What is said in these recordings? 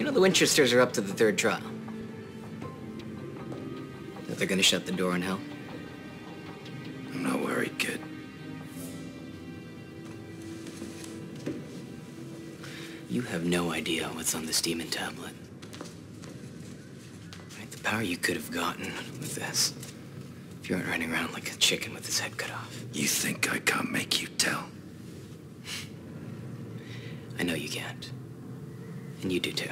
You know the Winchesters are up to the third trial. That they're gonna shut the door on hell? I'm not worried, kid. You have no idea what's on this demon tablet. Right, the power you could have gotten with this. If you weren't running around like a chicken with his head cut off. You think I can't make you tell? I know you can't. And you do too.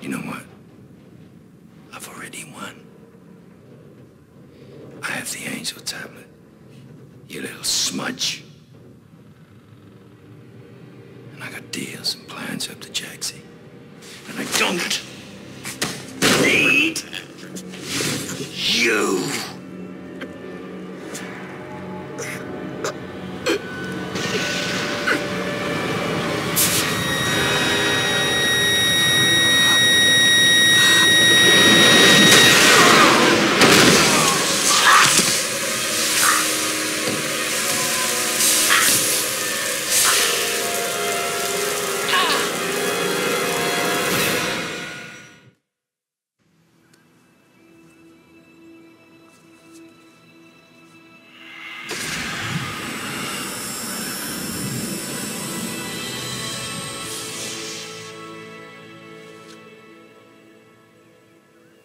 You know what? I've already won. I have the angel tablet. You little smudge. And I got deals and plans up to Jaxie. And I don't need you.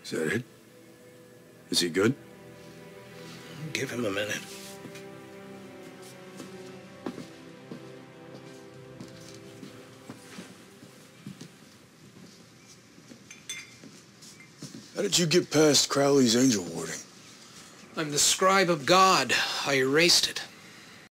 Is that it? Is he good? Give him a minute. How did you get past Crowley's angel warding? I'm the scribe of God. I erased it.